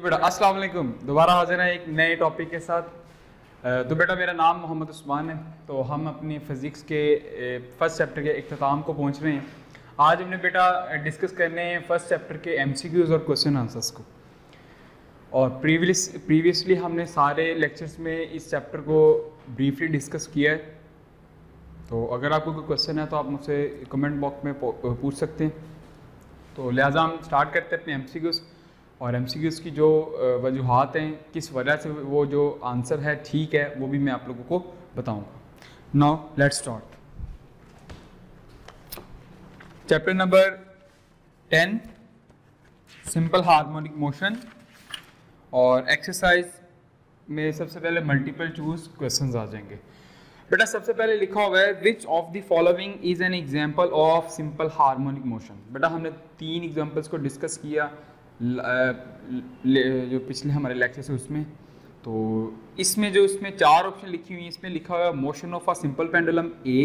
बेटा, अस्सलाम वालेकुम। दोबारा हाजिर हैं एक नए टॉपिक के साथ। तो बेटा, मेरा नाम मोहम्मद उस्मान है। तो हम अपनी फ़िज़िक्स के फ़र्स्ट चैप्टर के अख्ताम को पहुँच रहे हैं। आज हमने बेटा डिस्कस करने हैं फ़र्स्ट चैप्टर के एमसीक्यूज़ और क्वेश्चन आंसर्स को। और प्रीवियस प्रीवियसली हमने सारे लेक्चर्स में इस चैप्टर को ब्रीफली डिस्कस किया है। तो अगर आपको कोई क्वेश्चन है तो आप मुझसे कमेंट बॉक्स में पूछ सकते हैं। तो लिहाजा हम स्टार्ट करते हैं अपने एम और एम की जो वजूहत हैं, किस वजह से वो जो आंसर है ठीक है, वो भी मैं आप लोगों को बताऊँगा। Now let start chapter number ten simple harmonic motion और एक्सरसाइज में सबसे पहले मल्टीपल चूज़ क्वेश्चंस आ जाएँगे। बेटा, सबसे पहले लिखा हुआ है which of the following is an example of simple harmonic motion बेटा, हमने तीन एग्जांपल्स को डिस्कस किया जो पिछले हमारे लेक्चर से उसमें तो इसमें जो इसमें चार ऑप्शन लिखी हुई है, इसमें लिखा हुआ है motion of a simple pendulum A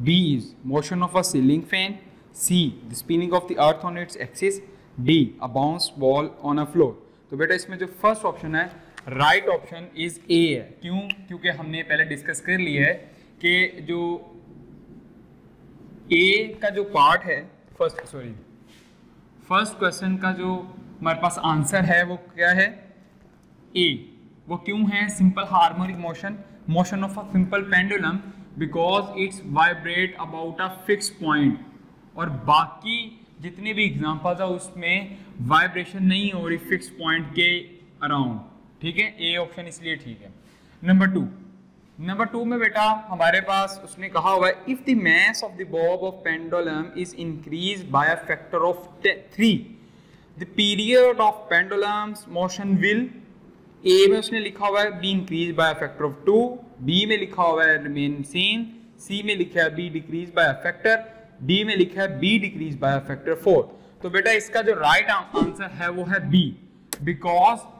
B is motion of a ceiling fan C the spinning of the earth on its axis D a bounce ball on a floor तो बेटा इसमें जो फ़र्स्ट ऑप्शन है right option is A है। क्यों? क्योंकि हमने पहले डिस्कस कर लिया है कि जो ए का जो पार्ट है फ़र्स्ट सॉरी फ़र्स्ट क्वेश्चन का जो हमारे पास आंसर है, वो क्या है? ए वो क्यों है? Simple harmonic motion motion of a simple pendulum because its vibrate about a fix point और बाकी जितने भी एग्जाम्पल्स है, उसमें वाइब्रेशन नहीं हो रही फिक्स पॉइंट के अराउंड ठीक है? ए ऑप्शन इसलिए ठीक है. नंबर टू नंबर टू में बेटा, हमारे पास उसने कहा हुआ है if the mass of the bob of pendulum is increase by a factor of three the period of pendulum's motion will A में उसने लिखा हुआ है be increase by factor of two B में लिखा हुआ है रिमेन सेम सी में लिखा है be decrease by factor D में लिखा है be decrease by factor four तो बेटा इसका जो राइट right आंसर है, वो है बी बिकॉज़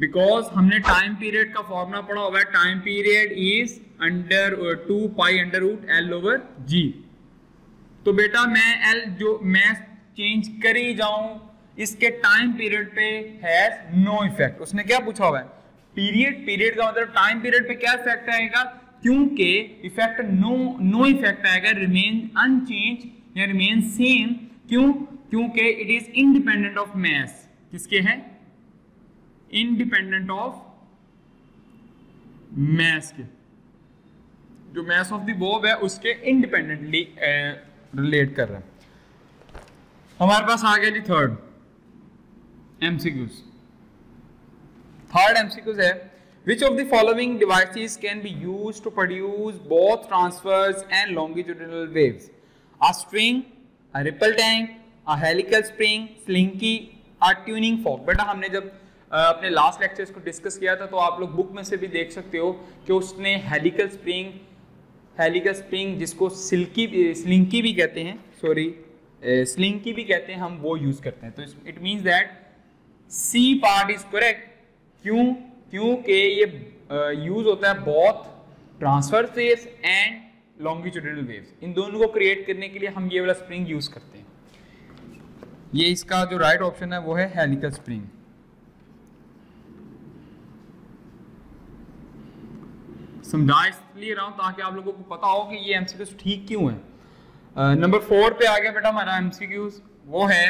बिकॉज़ हमने टाइम पीरियड का फॉर्मूला पढ़ा हुआ है। Time period is under two pi under root L over G तो बेटा मैं एल जो, मैं चेंज कर ही जाऊँ, इसके टाइम पीरियड पे हैज़ नो इफ़ेक्ट उसने क्या पूछा हुआ है? पीरियड पीरियड का मतलब टाइम पीरियड पे क्या इफ़ेक्ट आएगा? क्योंकि इफ़ेक्ट नो नो इफ़ेक्ट आएगा रिमेन अनचेंज या रिमेन सेम क्यों? क्योंकि it is independent of mass किसके हैं? इंडिपेंडेंट ऑफ़ मैस के जो मैस ऑफ़ द बॉब है उसके इंडिपेंडेंटली रिलेट कर रहा है हमारे पास आ गया जी थर्ड एमसीक्यूज थर्ड एमसीक्यूज है which of the following devices can be used to produce both transverse and longitudinal waves a string a ripple tank a helical spring slinky a tuning fork बेटा हमने जब अपने last lectures को discuss किया था तो आप लोग बुक में से भी देख सकते हो कि उसने हेलिकल स्प्रिंग हेलिकल स्प्रिंग जिसको सिल्की स्लिंकी भी कहते हैं सॉरी स्लिंकी भी कहते हैं, हम वो यूज़ करते हैं। तो it means that C part is correct क्यों? क्योंकि ये यूज़ होता है बहुत transverse and longitudinal waves इन दोनों को क्रिएट करने के लिए हम ये वाला स्प्रिंग यूज़ करते हैं। ये इसका जो राइट right ऑप्शन है, वो है हेलिकल स्प्रिंग समझा इसलिए रहा हूँ ताकि आप लोगों को पता हो कि ये एमसीक्यूज ठीक क्यों है। नंबर फोर पे आ गया बेटा हमारा एमसीक्यूज वो है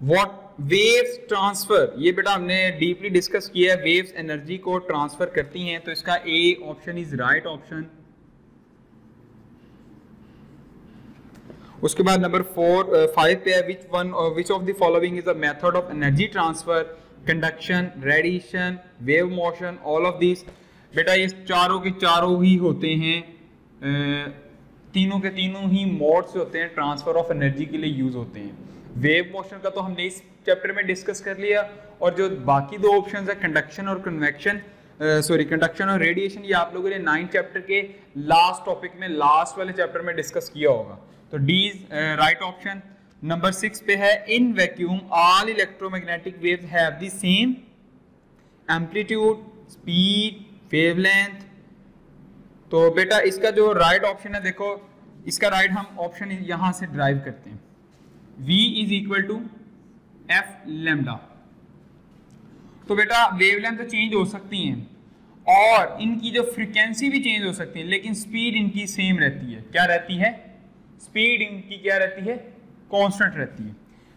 व्हाट वेव्स ट्रांसफ़र ये बेटा हमने डीपली डिस्कस किया है वेव्स एनर्जी को ट्रांसफ़र करती हैं तो इसका A option is right option उसके बाद नंबर फोर फाइव पे है which one which of the following is a method of energy transfer conduction radiation wave motion all of this बेटा, ये चारों के चारों ही होते हैं तीनों के तीनों ही मोड्स होते हैं ट्रांसफ़र ऑफ़ एनर्जी के लिए यूज़ होते हैं। वेव मोशन का तो हमने इस चैप्टर में डिस्कस कर लिया, और जो बाकी दो ऑप्शन है कंडक्शन और कन्वेक्शन सॉरी कंडक्शन और रेडिएशन ये आप लोगों ने नाइन्थ चैप्टर के लास्ट टॉपिक में लास्ट वाले चैप्टर में डिस्कस किया होगा। तो D is right option number six पे है in vacuum all electromagnetic waves have the same amplitude speed wavelength तो बेटा इसका जो राइट right ऑप्शन है, देखो, इसका राइट right हम ऑप्शन यहाँ से ड्राइव करते हैं। V is equal to F lambda तो बेटा वेवलेंथ तो चेंज हो सकती हैं, और इनकी जो फ्रीक्वेंसी भी चेंज हो सकती है, लेकिन स्पीड इनकी सेम रहती है। क्या रहती है? स्पीड इनकी क्या रहती है? कांस्टेंट रहती है।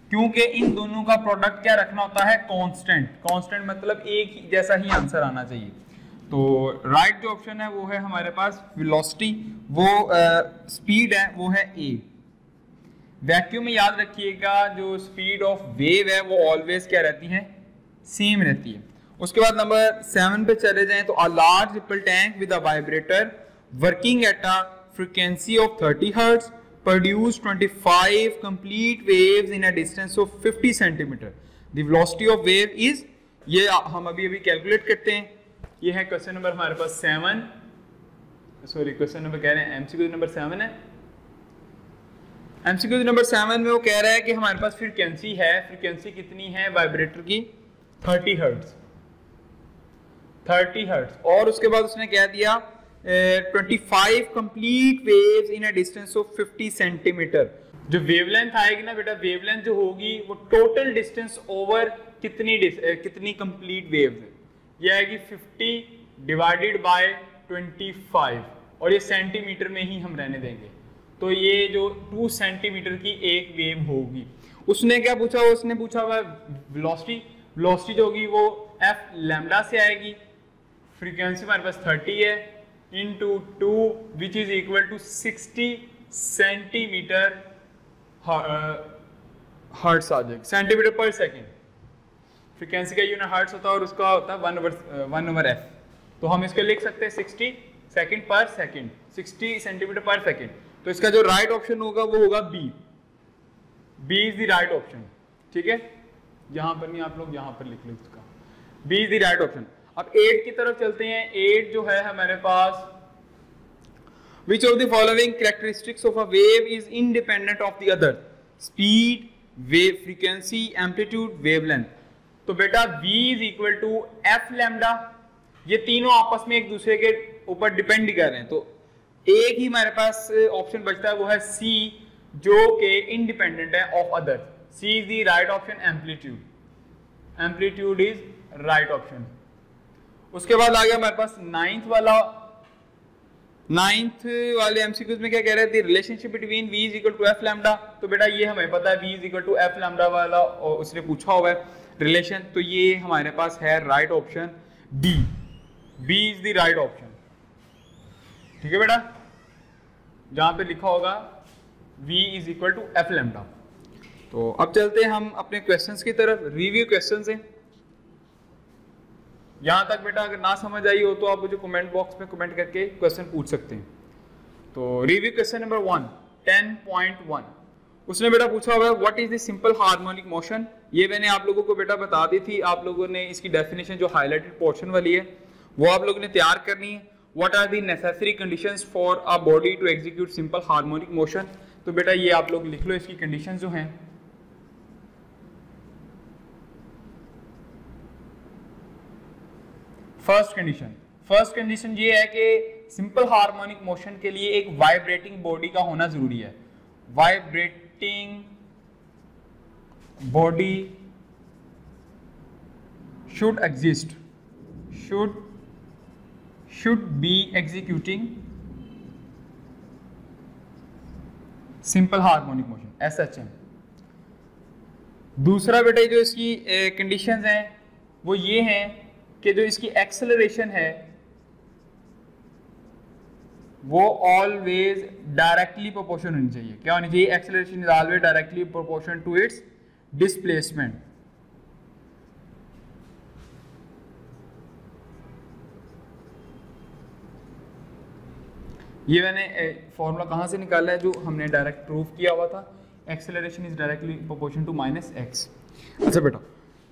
क्योंकि इन दोनों का प्रोडक्ट क्या रखना होता है? कांस्टेंट कांस्टेंट मतलब एक ही जैसा ही आंसर आना चाहिए। तो राइट right जो ऑप्शन है, वो है हमारे पास वेलोसिटी वो स्पीड है, वो है ए वैक्यूम में याद रखिएगा, जो स्पीड ऑफ़ वेव है, वो ऑलवेज क्या रहती है? सेम रहती है। उसके बाद नंबर सेवन पे चले जाएँ तो a large ripple tank with a vibrator working at a frequency of 30 hertz produce 25 complete waves in a distance of 50 centimeter. The velocity of wave is, ये हम अभी अभी कैलकुलेट करते हैं। ये है क्वेश्चन नंबर हमारे पास सेवन सॉरी क्वेश्चन नंबर कह रहे हैं एमसीक्यू नंबर सेवन है। नंबर सेवन में वो कह रहा है कि हमारे पास फ्रीक्वेंसी है। फ्रीक्वेंसी कितनी है वाइब्रेटर की? 30 हर्ट्ज 30 हर्ट्ज और उसके बाद उसने कह दिया? 25 complete waves in a distance of 50 centimetre जो वेवलेंथ आएगी ना बेटा वेवलेंथ जो होगी वो टोटल डिस्टेंस ओवर कितनी uh, कितनी कंप्लीट वेव्स ये आएगी 50 डिवाइडेड बाय 25 और ये सेंटीमीटर में ही हम रहने देंगे। तो ये जो टू सेंटीमीटर की एक वेव होगी। उसने क्या पूछा? उसने पूछा हुआ वेलोसिटी वेलोसिटी जो होगी वो एफ़ लैम्डा से आएगी। फ्रीक्वेंसी हमारे पास 30 है। Into two which is equal to 60 centimetre hertz आ जाएगी सेंटीमीटर पर सेकेंड फ्रीक्वेंसी का यूनिट हर्ट्स होता है और उसका होता है one over one over F तो हम इसको लिख सकते हैं 60 सेकेंड पर सेकेंड 60 सेंटीमीटर पर सेकेंड तो इसका जो राइट ऑप्शन होगा, वो होगा B B is the right option ठीक है? यहाँ पर नहीं, आप लोग यहाँ पर लिख लो इसका. B is the right option अब एट की तरफ़ चलते हैं। एट जो है हमारे पास which of the following characteristics of a wave is independent of the other speed wave frequency amplitude wavelength तो बेटा v is equal to F lambda ये तीनों आपस में एक दूसरे के ऊपर डिपेंड कर रहे हैं। तो एक ही हमारे पास ऑप्शन बचता है, वो है सी जो कि इंडिपेंडेंट है of other C is the right option amplitude amplitude is right option उसके बाद आ गया हमारे पास नाइन्थ वाला। नाइन्थ वाले एमसीक्यूज में क्या कह रहे थे? Relationship between V is equal to F lambda तो बेटा ये हमें पता है V is equal to F lambda वाला, और उसने पूछा हुआ है रिलेशन तो ये हमारे पास है right option D B is the right option ठीक है बेटा? जहाँ पे लिखा होगा v is equal to F lambda तो अब चलते हैं हम अपने क्वेश्चंस की तरफ़। रिव्यू क्वेश्चंस हैं। यहाँ तक बेटा, अगर ना समझ आई हो तो आप मुझे कमेंट बॉक्स में कमेंट करके क्वेश्चन पूछ सकते हैं। तो review question number one ten point one उसने बेटा पूछा हुआ what is the simple harmonic motion ये मैंने आप लोगों को बेटा बता दी थी। आप लोगों ने इसकी डेफिनेशन जो हाईलाइटेड पोर्शन वाली है, वो आप लोगों ने तैयार करनी है। What are the necessary conditions for a body to execute simple harmonic motion? तो बेटा ये आप लोग लिख लो, इसकी कंडीशन जो हैं। फ़र्स्ट कंडीशन फ़र्स्ट कंडीशन ये है कि सिंपल हार्मोनिक मोशन के लिए एक वाइब्रेटिंग बॉडी का होना ज़रूरी है। Vibrating body should exist should should be executing simple harmonic motion S H M दूसरा बेटा जो इसकी कंडीशंस हैं, वो ये हैं कि जो इसकी एक्सेलरेशन है, वो ऑलवेज डायरेक्टली प्रोपोर्शन होनी चाहिए। क्या होनी चाहिए? Acceleration is always directly proportion to its displacement ये मैंने फॉर्मूला कहाँ से निकाला है जो हमने डायरेक्ट प्रूव किया हुआ था? Acceleration is directly proportion to minus X अच्छा बेटा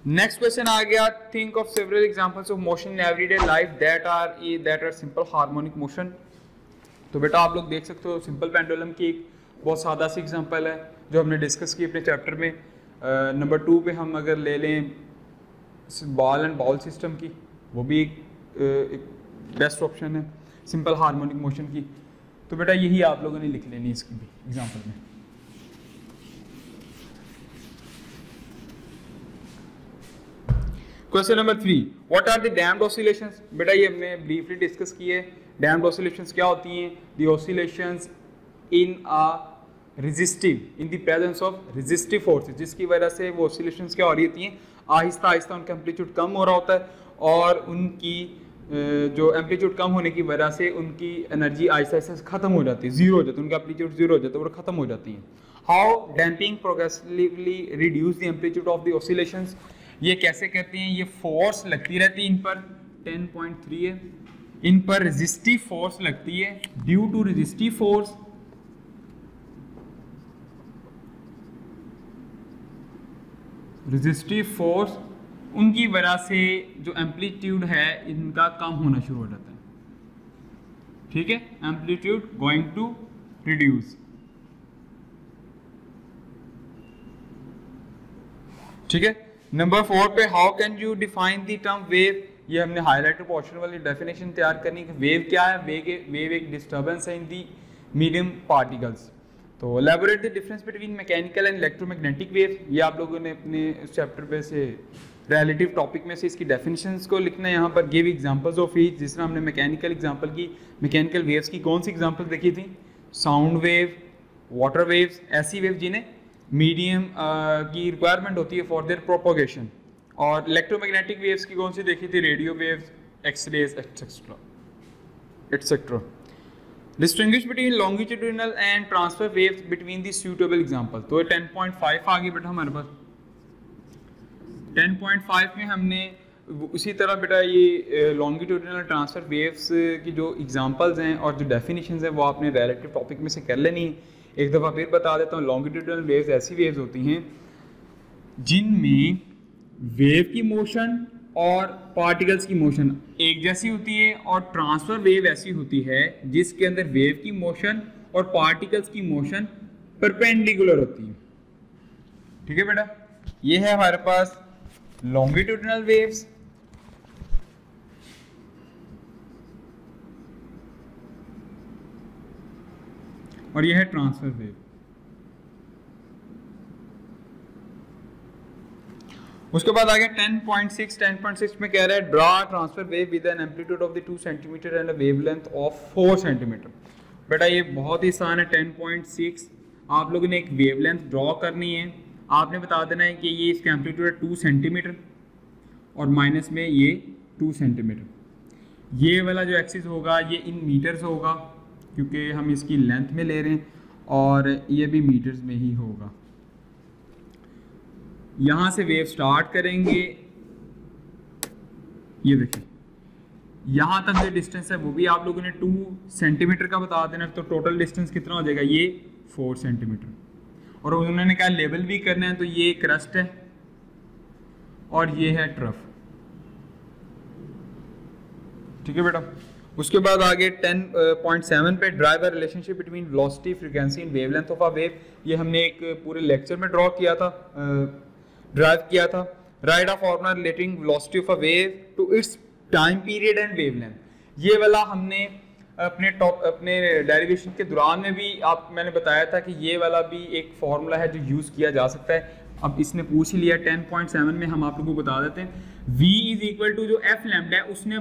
नेक्स्ट क्वेश्चन आ गया think of several examples of motion in everyday life that are that are simple harmonic motion तो बेटा आप लोग देख सकते हो सिंपल पेंडुलम की एक बहुत सादा सी एग्जांपल है जो हमने डिस्कस की अपने चैप्टर में। नंबर टू पे हम अगर ले लें बॉल एंड बॉल सिस्टम की वो भी एक, बेस्ट ऑप्शन है सिंपल हार्मोनिक मोशन की। तो बेटा यही आप लोगों ने लिख लेनी इसकी भी एग्ज़ाम्पल में। Question number three what are the damped oscillations बेटा ये हमने ब्रीफली डिस्कस किए डैम्ड ऑसिलेशंस क्या होती हैं? The oscillations in a resistive in the presence of resistive forces जिसकी वजह से वो ऑसिलेशंस क्या हो रही होती हैं? आहिस्ता आहिस्ता उनका एम्पलीट्यूड कम हो रहा होता है और उनकी जो एम्पलीट्यूड कम होने की वजह से उनकी एनर्जी आहिस्ता आहिस्ता खत्म हो जाती है। ज़ीरो हो जाती है। उनका एम्पलीट्यूड ज़ीरो हो जाता है और खत्म हो जाती है। How damping progressively reduce the amplitude of the oscillations ये कैसे कहते हैं? ये फोर्स लगती रहती है इन पर। 10.3 है। इन पर रेजिस्टिव फोर्स लगती है। Due to resistive force resistive force उनकी वजह से जो एम्पलीट्यूड है, इनका कम होना शुरू हो जाता है। ठीक है? एम्पलीट्यूड गोइंग टू रिड्यूस ठीक है? नंबर फोर पे how can you define the term wave ये हमने हाईलाइटर पोर्शन वाली डेफिनेशन तैयार करनी है वेव क्या है? वेव वेव एक डिस्टर्बेंस है इन दी मीडियम पार्टिकल्स तो elaborate the difference between mechanical and electromagnetic wave ये आप लोगों ने अपने चैप्टर पे से रिलेटिव टॉपिक में से इसकी डेफिनेशंस को लिखना है। यहाँ पर गिव एग्जांपल्स ऑफ़ ईच जिस तरह हमने मैकेनिकल एग्जांपल की। मैकेनिकल वेव्स की कौन सी एग्जांपल देखी थी? साउंड वेव वाटर वेव्स ऐसी वेव जिन्हें मीडियम uh, की रिक्वायरमेंट होती है फॉर देयर प्रोपोगेशन और इलेक्ट्रोमैग्नेटिक वेव्स की कौन सी देखी थी? Radio waves X-rays etcetera etcetera distinguish between longitudinal and transverse waves between the suitable example तो 10.5 आ गई बेटा हमारे पास. 10.5 में हमने उसी तरह बेटा ये लॉन्गिट्यूडिनल ट्रांसफ़र वेव्स की जो एग्जांपल्स हैं और जो डेफिनेशंस हैं वो आपने रिलेटिव टॉपिक में से कर लेनी। है एक दफ़ा फिर बता देता हूँ लॉन्गिट्यूडनल वेव्स ऐसी वेव्स होती हैं जिनमें वेव की मोशन और पार्टिकल्स की मोशन एक जैसी होती है और ट्रांसफ़र वेव ऐसी होती है जिसके अंदर वेव की मोशन और पार्टिकल्स की मोशन परपेंडिकुलर होती है। ठीक है बेटा? ये है हमारे पास लॉन्गिट्यूडनल वेव्स और यह है ट्रांसफ़र वेव उसके बाद आगे 10.6 10.6 में कह रहा है draw transverse wave with an amplitude of the 2 centimetre and a wavelength of 4 centimetre बेटा, ये बहुत ही आसान है 10.6 आप लोगों ने एक वेवलेंथ ड्रॉ करनी है। आपने बता देना है कि ये इसका एम्पलीट्यूड है 2 सेंटीमीटर और माइनस में ये 2 सेंटीमीटर ये वाला जो एक्सिस होगा, ये इन मीटर्स होगा। क्योंकि हम इसकी लेंथ में ले रहे हैं और ये भी मीटर्स में ही होगा। यहाँ से वेव स्टार्ट करेंगे। ये देखिए, यहाँ तक जो डिस्टेंस है वो भी आप लोगों ने टू सेंटीमीटर का बता देना तो टोटल डिस्टेंस कितना हो जाएगा? ये फोर सेंटीमीटर और उन्होंने कहा लेवल भी करना है तो ये क्रस्ट है और ये है ट्रफ। ठीक है बेटा? उसके बाद आगे 10.7 पे derive a relationship between velocity frequency and wavelength of a wave ये हमने एक पूरे लेक्चर में ड्रॉ किया था ड्राइव किया था। Write of formula relating velocity of a wave to its time period and wavelength ये वाला हमने अपने टॉप अपने डेरिवेशन के दौरान में भी आप, मैंने बताया था कि ये वाला भी एक फार्मूला है जो यूज़ किया जा सकता है। अब इसने पूछ ही लिया 10.7 में हम आप लोगों को बता देते हैं। V इज़ इक्वल टू जो एफ़ लैम्डा है, उसने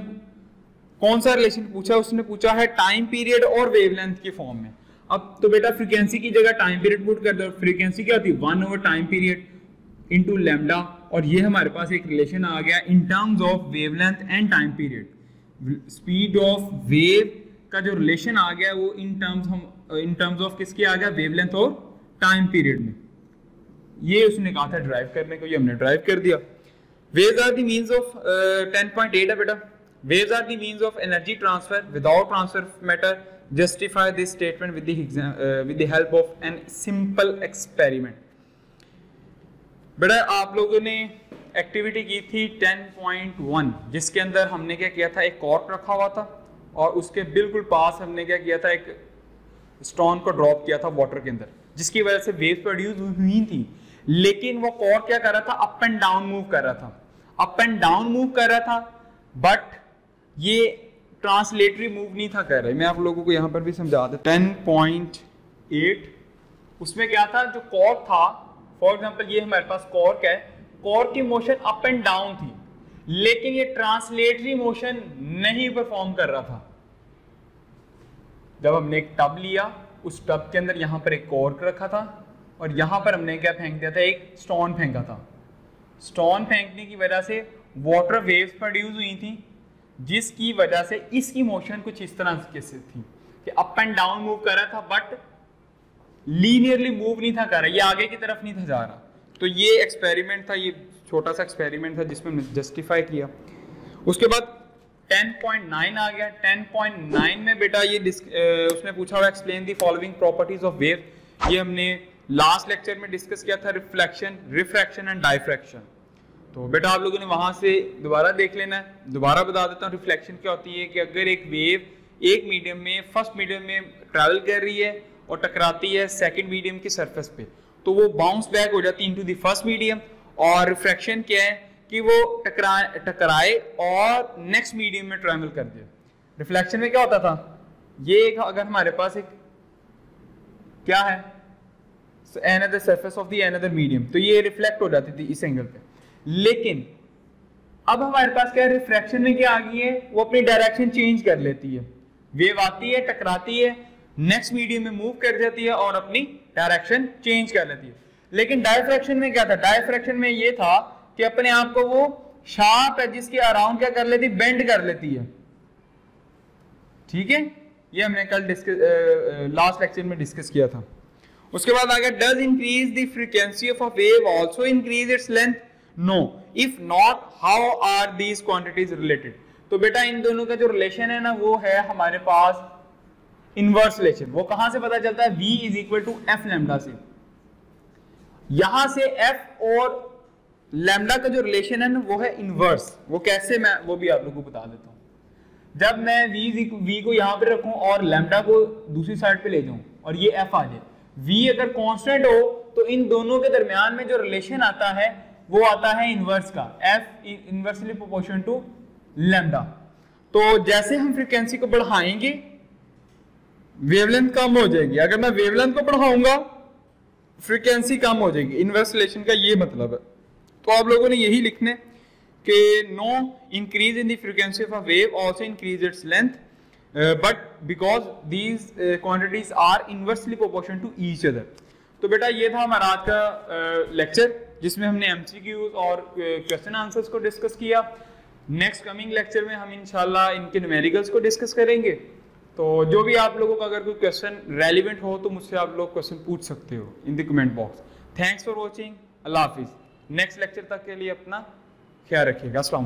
कौन सा रिलेशन पूछा उसने पूछा है टाइम पीरियड और वेवलेंथ के फॉर्म में। अब तो बेटा फ्रीक्वेंसी की जगह टाइम पीरियड पुट कर दो। फ्रीक्वेंसी क्या होती है? One over time period into lambda और ये हमारे पास एक रिलेशन आ गया in terms of wavelength and time period speed of wave का जो रिलेशन आ गया, वो इन टर्म्स हम इन टर्म्स ऑफ़ किसके आ गया? वेवलेंथ और टाइम पीरियड में। ये उसने कहा था ड्राइव करने को, ये हमने ड्राइव कर दिया। Wave are the means of 10.8 है बेटा। Waves are the means of energy transfer. Without transfer of matter. Justify this statement with the, uh, with the help of an simple experiment. बेटा आप लोगों ने एक्टिविटी की थी 10.1 जिसके अंदर हमने क्या किया था? एक कॉर्क रखा हुआ था और उसके बिल्कुल पास हमने क्या किया था? एक स्टोन को ड्रॉप किया था वाटर के अंदर जिसकी वजह से वेव प्रोड्यूस हुई थी। लेकिन वो कॉर्क क्या कर रहा था? अप एंड डाउन मूव कर रहा था। अप एंड डाउन मूव कर रहा था बट ये ट्रांसलेटरी मूव नहीं था कर रहे मैं आप लोगों को यहाँ पर भी समझा दे टेन पॉइंट एट। उसमें क्या था जो कॉर्क था फॉर एग्ज़ाम्पल ये हमारे पास कॉर्क है। कॉर्क की मोशन अप एंड डाउन थी लेकिन ये ट्रांसलेटरी मोशन नहीं परफॉर्म कर रहा था। जब हमने एक टब लिया उस टब के अंदर यहाँ पर एक कॉर्क रखा था और यहाँ पर हमने क्या फेंक दिया था एक स्टोन फेंका था। स्टोन फेंकने की वजह से वाटर वेव्स प्रोड्यूस हुई थी जिसकी वजह से इसकी मोशन कुछ इस तरह से थी कि अप एंड डाउन मूव कर रहा था बट लीनियरली मूव नहीं था कर रहा, ये आगे की तरफ़ नहीं था जा रहा। तो ये एक्सपेरिमेंट था, ये छोटा सा एक्सपेरिमेंट था जिसमें जस्टिफाई किया। उसके बाद 10.9 आ गया। 10.9 में बेटा ये उसने पूछा हुआ explain the following properties of wave ये हमने लास्ट लेक्चर में डिस्कस किया था रिफ्लेक्शन रिफ्रैक्शन एंड डाइफ्रैक्शन तो बेटा, आप लोगों ने वहाँ से दोबारा देख लेना है। दोबारा बता देता हूँ रिफ्लेक्शन क्या होती है कि अगर एक वेव एक मीडियम में फ़र्स्ट मीडियम में ट्रैवल कर रही है और टकराती है सेकेंड मीडियम की सरफेस पे तो वो बाउंस बैक हो जाती है इनटू द फ़र्स्ट मीडियम और रिफ्रैक्शन क्या है कि वो टकरा, टकराए और नेक्स्ट मीडियम में ट्रैवल कर दे। रिफ्लेक्शन में क्या होता था? ये एक, अगर हमारे पास एक, क्या है? Another surface of the medium तो ये रिफ्लेक्ट हो जाती थी इस एंगल पे। लेकिन अब हमारे पास क्या रिफ्रैक्शन में क्या आ गई है? वो अपनी डायरेक्शन चेंज कर लेती है। वेव आती है, टकराती है नेक्स्ट मीडियम में मूव कर जाती है और अपनी डायरेक्शन चेंज कर लेती है। लेकिन डायफ्रैक्शन में क्या था? डायफ्रैक्शन में ये था कि अपने आप को वो शार्प है जिसके अराउंड क्या कर लेती? बेंड कर लेती है। ठीक है? ये हमने कल डिस्कस लास्ट लेक्चर में डिस्कस किया था। उसके बाद आगे does increase the frequency of a wave also increase its length no if not how are these quantities related तो बेटा इन दोनों का जो रिलेशन है ना, वो है हमारे पास इनवर्स रिलेशन वो कहाँ से पता चलता है? V is equal to f lambda से। यहाँ से f और लेमडा का जो रिलेशन है ना, वो है इनवर्स वो कैसे मैं, वो भी आप लोगों को बता देता हूँ। जब मैं v v को यहाँ पे रखूँ और लेमडा को दूसरी साइड पे ले जाऊँ, और ये f आ जाए। V अगर कांस्टेंट हो तो इन दोनों के दरमियान में जो रिलेशन आता है वो आता है इनवर्स का f inversely proportion to lambda तो जैसे हम फ्रीक्वेंसी को बढ़ाएँगे वेवलेंथ कम हो जाएगी। अगर मैं वेवलेंथ को बढ़ाऊँगा फ्रीक्वेंसी कम हो जाएगी। इनवर्स रिलेशन का ये मतलब है। तो आप लोगों ने यही लिखने कि no increase in the frequency of a wave also increase its length but because these quantities are inversely proportion to each other तो बेटा ये था हमारा आज का लेक्चर uh, जिसमें हमने एमसीक्यूज और क्वेश्चन आंसर्स को डिस्कस किया। नेक्स्ट कमिंग लेक्चर में हम इंशाल्लाह इनके न्यूमेरिकल्स को डिस्कस करेंगे। तो जो भी आप लोगों का अगर कोई क्वेश्चन रेलिवेंट हो तो मुझसे आप लोग क्वेश्चन पूछ सकते हो in the comment box thanks for watching अल्लाह हाफिज़। नेक्स्ट लेक्चर तक के लिए अपना ख्याल रखिएगा। असल